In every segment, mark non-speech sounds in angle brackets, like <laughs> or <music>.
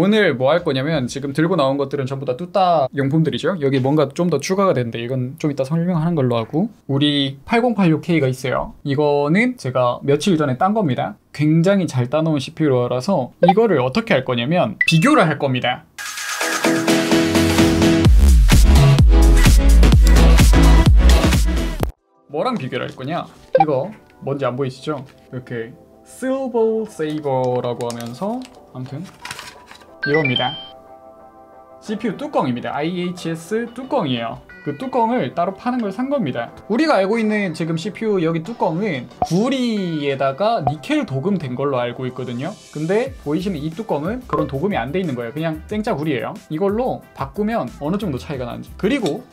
오늘 뭐 할 거냐면 지금 들고 나온 것들은 전부 다 뚜따 용품들이죠. 여기 뭔가 좀 더 추가가 되는데 이건 좀 이따 설명하는 걸로 하고 우리 8086K가 있어요. 이거는 제가 며칠 전에 딴 겁니다. 굉장히 잘 따놓은 CPU라서 이거를 어떻게 할 거냐면 비교를 할 겁니다. 뭐랑 비교를 할 거냐? 이거 뭔지 안 보이시죠? 이렇게 실버 세이버라고 하면서 아무튼 이겁니다. CPU 뚜껑입니다. IHS 뚜껑이에요. 그 뚜껑을 따로 파는 걸 산 겁니다. 우리가 알고 있는 지금 CPU 여기 뚜껑은 구리에다가 니켈 도금 된 걸로 알고 있거든요. 근데 보이시는 이 뚜껑은 그런 도금이 안 돼 있는 거예요. 그냥 땡짜 구리예요. 이걸로 바꾸면 어느 정도 차이가 나는지. 그리고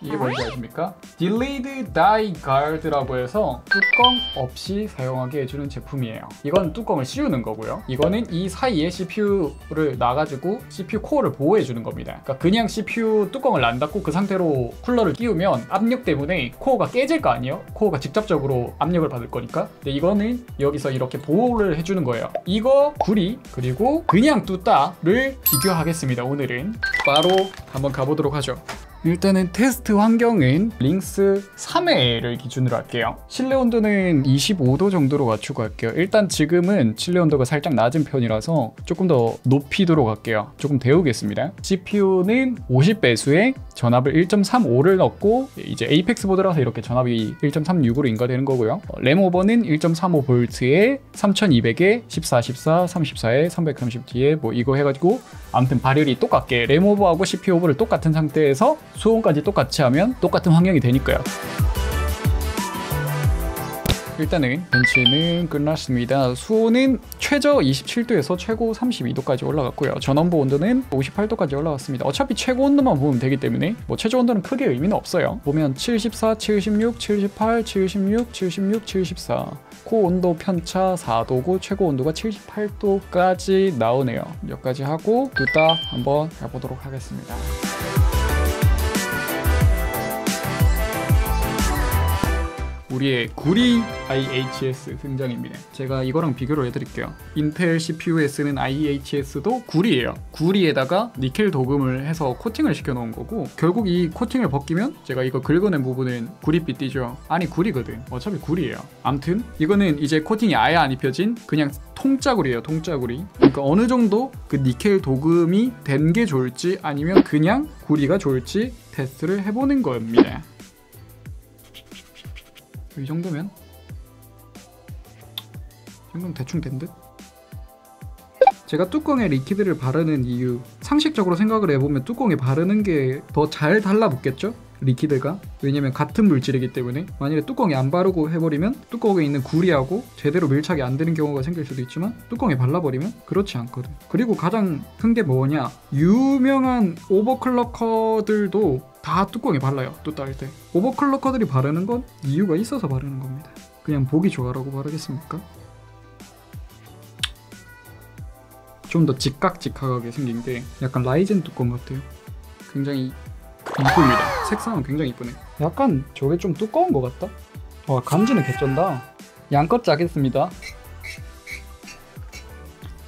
이게 뭔지 아십니까? Delayed Die Guard라고 해서 뚜껑 없이 사용하게 해주는 제품이에요. 이건 뚜껑을 씌우는 거고요. 이거는 이 사이에 CPU를 놔가지고 CPU 코어를 보호해주는 겁니다. 그러니까 그냥 CPU 뚜껑을 안 닫고 그 상태로 쿨러를 끼우면 압력 때문에 코어가 깨질 거 아니에요? 코어가 직접적으로 압력을 받을 거니까. 근데 이거는 여기서 이렇게 보호를 해주는 거예요. 이거 구리 그리고 그냥 뚜따를 비교하겠습니다. 오늘은 바로 한번 가보도록 하죠. 일단은 테스트 환경은 LinX 3회를 기준으로 할게요. 실내 온도는 25도 정도로 맞추고 할게요. 일단 지금은 실내 온도가 살짝 낮은 편이라서 조금 더 높이도록 할게요. 조금 데우겠습니다. CPU는 50배수에 전압을 1.35를 넣고 이제 Apex 보드라서 이렇게 전압이 1.36으로 인가되는 거고요. 램 오버는 1.35V에 3200에 14, 14, 34에 330D에 뭐 이거 해가지고 아무튼 발열이 똑같게 램 오버하고 CPU 오버를 똑같은 상태에서 수온까지 똑같이 하면 똑같은 환경이 되니까요. 일단은 벤치는 끝났습니다. 수온은 최저 27도에서 최고 32도까지 올라갔고요. 전원부 온도는 58도까지 올라갔습니다. 어차피 최고 온도만 보면 되기 때문에 뭐 최저 온도는 크게 의미는 없어요. 보면 74, 76, 78, 76, 76, 74. 코 온도 편차 4도고 최고 온도가 78도까지 나오네요. 여기까지 하고 두딱 한번 해보도록 하겠습니다. 우리의 구리 IHS 등장입니다. 제가 이거랑 비교를 해드릴게요. 인텔 CPU에 쓰는 IHS도 구리예요. 구리에다가 니켈 도금을 해서 코팅을 시켜놓은 거고 결국 이 코팅을 벗기면 제가 이거 긁어낸 부분은 구릿빛 띄죠. 아니 구리거든. 어차피 구리예요. 암튼 이거는 이제 코팅이 아예 안 입혀진 그냥 통짜구리예요. 통짜구리. 그러니까 어느 정도 그 니켈 도금이 된 게 좋을지 아니면 그냥 구리가 좋을지 테스트를 해보는 겁니다. 이 정도면? 이 정도면 대충 된 듯? 제가 뚜껑에 리퀴드를 바르는 이유 상식적으로 생각을 해보면 뚜껑에 바르는 게 더 잘 달라붙겠죠? 리퀴드가? 왜냐면 같은 물질이기 때문에. 만약에 뚜껑에 안 바르고 해버리면 뚜껑에 있는 구리하고 제대로 밀착이 안 되는 경우가 생길 수도 있지만 뚜껑에 발라버리면 그렇지 않거든. 그리고 가장 큰 게 뭐냐? 유명한 오버클럭커들도 다 뚜껑에 발라요 또 딸 때. 오버클럭커들이 바르는 건 이유가 있어서 바르는 겁니다. 그냥 보기 좋아라고 바르겠습니까? 좀 더 직각직각하게 생긴 게 약간 라이젠 뚜껑 같아요. 굉장히 이쁩니다. 색상은 굉장히 이쁘네 약간 저게 좀 두꺼운 것 같다? 와 감지는 개쩐다. 양껏 짜겠습니다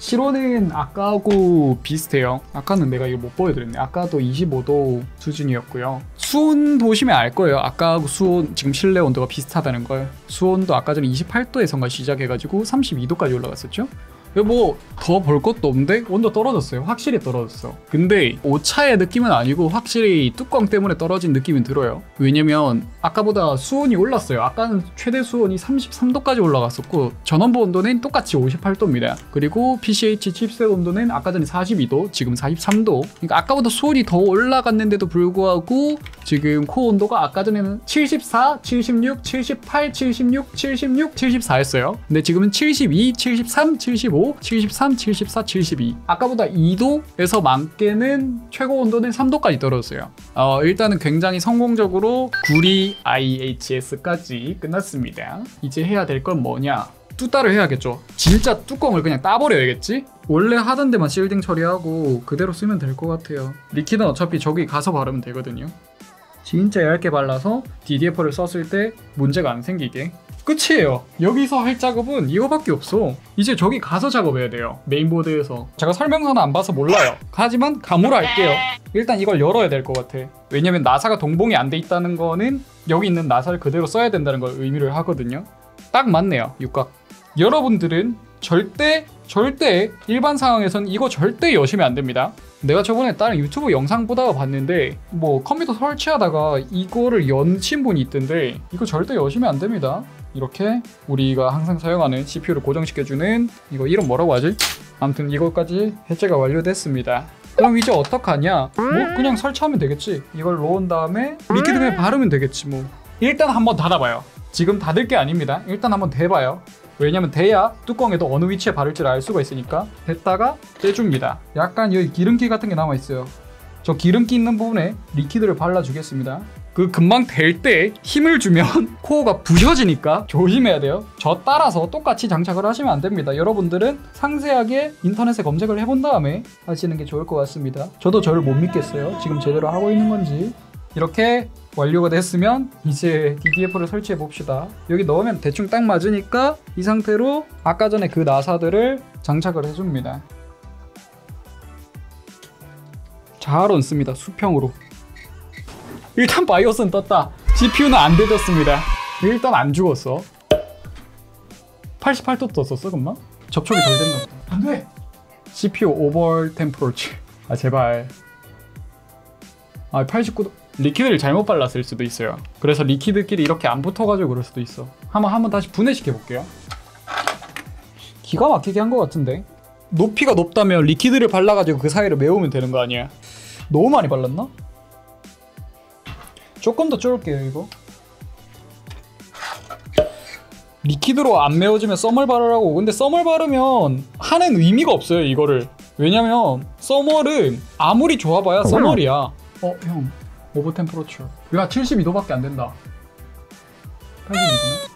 실온은 아까하고 비슷해요. 아까는 내가 이거 못 보여드렸네. 아까도 25도 수준이었고요. 수온 보시면 알 거예요. 아까하고 수온 지금 실내 온도가 비슷하다는 걸. 수온도 아까 전에 28도에선가 시작해가지고 32도까지 올라갔었죠 뭐 더 볼 것도 없는데 온도 떨어졌어요. 확실히 떨어졌어. 근데 오차의 느낌은 아니고 확실히 뚜껑 때문에 떨어진 느낌이 들어요. 왜냐면 아까보다 수온이 올랐어요. 아까는 최대 수온이 33도까지 올라갔었고 전원부 온도는 똑같이 58도입니다. 그리고 PCH 칩셋 온도는 아까 전에 42도, 지금 43도. 그러니까 아까보다 수온이 더 올라갔는데도 불구하고 지금 코 온도가 아까 전에는 74, 76, 78, 76, 76, 74였어요. 근데 지금은 72, 73, 75 73, 74, 72. 아까보다 2도에서 많게는 최고 온도는 3도까지 떨어졌어요. 어, 일단은 굉장히 성공적으로 구리 IHS까지 끝났습니다. 이제 해야 될 건 뭐냐? 뚜따를 해야겠죠. 진짜 뚜껑을 그냥 따버려야겠지? 원래 하던 데만 shielding 처리하고 그대로 쓰면 될 것 같아요. liquid는 어차피 저기 가서 바르면 되거든요. 진짜 얇게 발라서 DDF를 썼을 때 문제가 안 생기게 끝이에요. 여기서 할 작업은 이거밖에 없어. 이제 저기 가서 작업해야 돼요. 메인보드에서. 제가 설명서는 안 봐서 몰라요. 하지만 감으로 할게요. 일단 이걸 열어야 될 것 같아. 왜냐면 나사가 동봉이 안 돼 있다는 거는 여기 있는 나사를 그대로 써야 된다는 걸 의미를 하거든요. 딱 맞네요. 육각. 여러분들은 절대 절대 일반 상황에선 이거 절대 여시면 안 됩니다. 내가 저번에 다른 유튜브 영상 보다가 봤는데 뭐 컴퓨터 설치하다가 이거를 연 친 분이 있던데 이거 절대 여시면 안 됩니다. 이렇게 우리가 항상 사용하는 CPU를 고정시켜주는 이거 이름 뭐라고 하지? 아무튼 이거까지 해체가 완료됐습니다. 그럼 이제 어떡하냐? 뭐 그냥 설치하면 되겠지. 이걸 놓은 다음에 리퀴드에 바르면 되겠지 뭐. 일단 한번 닫아봐요. 지금 닫을 게 아닙니다. 일단 한번 대봐요. 왜냐면 대야 뚜껑에도 어느 위치에 바를지를 알 수가 있으니까 됐다가 떼줍니다. 약간 여기 기름기 같은 게 남아 있어요. 저 기름기 있는 부분에 리퀴드를 발라주겠습니다. 그 금방 될 때 힘을 주면 <laughs> 코어가 부셔지니까 조심해야 돼요. 저 따라서 똑같이 장착을 하시면 안 됩니다. 여러분들은 상세하게 인터넷에 검색을 해본 다음에 하시는 게 좋을 것 같습니다. 저도 저를 못 믿겠어요. 지금 제대로 하고 있는 건지. 이렇게 완료가 됐으면 이제 DDF를 설치해 봅시다. 여기 넣으면 대충 딱 맞으니까 이 상태로 아까 전에 그 나사들을 장착을 해줍니다. 잘 얹습니다. 수평으로. 일단 바이오스는 떴다. GPU는 안 되졌습니다. 일단 안 죽었어. 88도 떴었어, 금방? 접촉이 덜 됐나 보다. 안 돼! CPU 오버 템프로치. 아, 제발. 아, 89도. liquid를 잘못 발랐을 수도 있어요. 그래서 liquid끼리 이렇게 안 붙어가지고 그럴 수도 있어. 한번 한번 다시 분해시켜 볼게요. 기가 막히게 한 것 같은데. 높이가 높다면 liquid를 발라가지고 그 사이를 메우면 되는 거 아니야? 너무 많이 발랐나? 조금 더 줄게요 이거. liquid로 안 메워지면 thermal을 바르라고. 근데 thermal을 바르면 하는 의미가 없어요 이거를. 왜냐면 썸얼은 아무리 좋아봐야 썸얼이야. 어 형. 오버 템퍼러처. 야 72도밖에 안 된다. 82도네.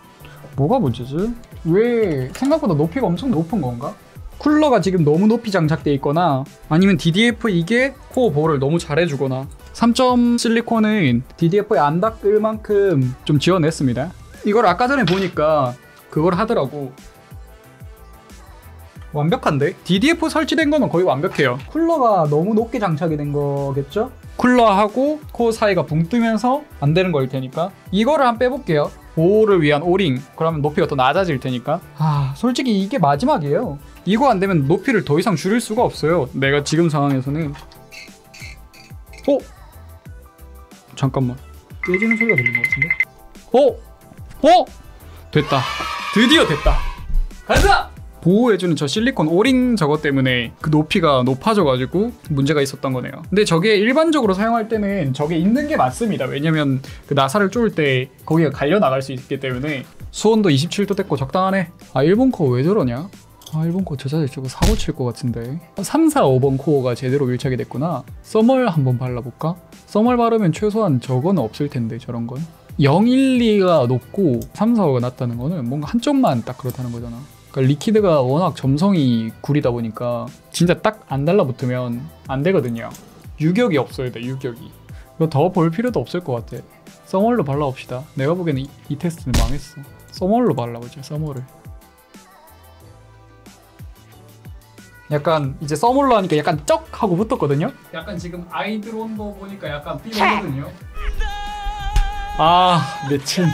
뭐가 문제지? 왜 생각보다 높이가 엄청 높은 건가? 쿨러가 지금 너무 높이 장착돼 있거나 아니면 DDF 이게 코어 보호를 너무 잘해주거나 3점 실리콘은 DDF에 안 닦을 만큼 좀 지어냈습니다. 이걸 아까 전에 보니까 그걸 하더라고. 완벽한데? DDF 설치된 거는 거의 완벽해요. 쿨러가 너무 높게 장착이 된 거겠죠? 쿨러하고 코어 사이가 붕 뜨면서 안 되는 거일 테니까 이거를 한번 빼볼게요. 보호를 위한 오링 그러면 높이가 더 낮아질 테니까 아 솔직히 이게 마지막이에요. 이거 안 되면 높이를 더 이상 줄일 수가 없어요. 내가 지금 상황에서는 어? 잠깐만 깨지는 소리가 들린 것 같은데? 어? 어? 됐다. 드디어 됐다. 간다! 보호해주는 저 실리콘 오링 저것 때문에 그 높이가 높아져가지고 문제가 있었던 거네요. 근데 저게 일반적으로 사용할 때는 저게 있는 게 맞습니다. 왜냐면 그 나사를 쪼을 때 거기가 갈려 나갈 수 있기 때문에 수온도 27도 됐고 적당하네. 아 일본 코어 왜 저러냐? 아 일본 코어 저 자식 저거 사고 칠 것 같은데. 3, 4, 5번 코어가 제대로 밀착이 됐구나. 써멀 한번 발라볼까? 써멀 바르면 최소한 저거는 없을 텐데 저런 건. 0, 1, 2가 높고 3, 4, 5가 낮다는 거는 뭔가 한쪽만 딱 그렇다는 거잖아. 그러니까 리퀴드가 워낙 점성이 구리다 보니까 진짜 딱 안 달라붙으면 안 되거든요. 유격이 없어야 돼 유격이. 이거 더 볼 필요도 없을 것 같아. 써멀로 발라봅시다. 내가 보기에는 이, 이 테스트는 망했어. 써멀로 발라보자 써멀을 약간 이제 써몰로 하니까 약간 쩍 하고 붙었거든요. 약간 지금 아이 드론도 보니까 약간 삐거든요. 아 미친.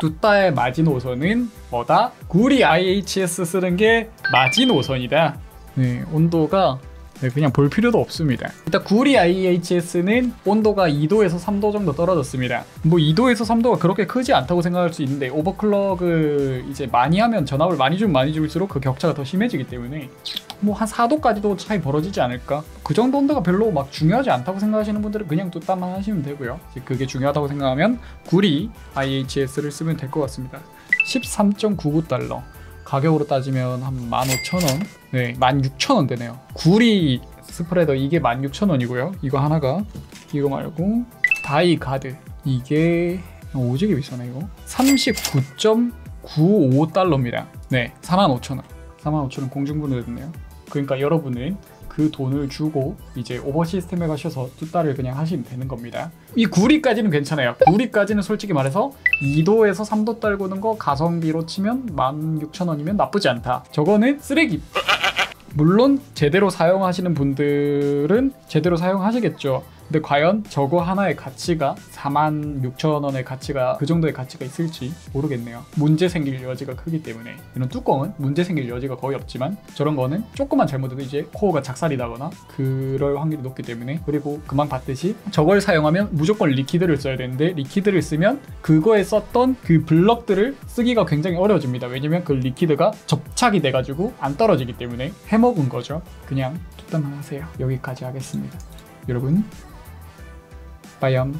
두따의 마지노선은 뭐다? 구리 IHS 쓰는 게 마지노선이다. 네 온도가 네, 그냥 볼 필요도 없습니다. 일단 구리 IHS는 온도가 2도에서 3도 정도 떨어졌습니다. 뭐 2도에서 3도가 그렇게 크지 않다고 생각할 수 있는데 오버클럭을 이제 많이 하면 전압을 많이 주면 많이 줄수록 그 격차가 더 심해지기 때문에 뭐 한 4도까지도 차이 벌어지지 않을까? 그 정도 온도가 별로 막 중요하지 않다고 생각하시는 분들은 그냥 뚜따만 하시면 되고요. 그게 중요하다고 생각하면 구리 IHS를 쓰면 될 것 같습니다. 13.99달러. 가격으로 따지면 한 15,000원? 네, 16,000원 되네요. 구리 스프레더 이게 16,000원이고요. 이거 하나가 이거 말고 다이 가드 이게 오지게 비싸네 이거. 39.95달러입니다. 네, 45,000원. 45,000원 공중분해 됐네요. 그러니까 여러분은 그그 돈을 주고 이제 오버 시스템에 가셔서 뚜따를 그냥 하시면 되는 겁니다. 이 구리까지는 괜찮아요. 구리까지는 솔직히 말해서 2도에서 3도 떨구는 거 가성비로 치면 16,000원이면 나쁘지 않다. 저거는 쓰레기. 물론 제대로 사용하시는 분들은 제대로 사용하시겠죠. 근데 과연 저거 하나의 가치가 46,000원의 가치가 그 정도의 가치가 있을지 모르겠네요. 문제 생길 여지가 크기 때문에 이런 뚜껑은 문제 생길 여지가 거의 없지만 저런 거는 조금만 잘못해도 이제 코어가 작살이 나거나 그럴 확률이 높기 때문에 그리고 금방 봤듯이 저걸 사용하면 무조건 liquid를 써야 되는데 liquid를 쓰면 그거에 썼던 그 블럭들을 쓰기가 굉장히 어려워집니다. 왜냐면 그 리퀴드가 접착이 돼가지고 안 떨어지기 때문에 해먹은 거죠. 그냥 뚜따만 하세요. 여기까지 하겠습니다. 여러분 Bayern.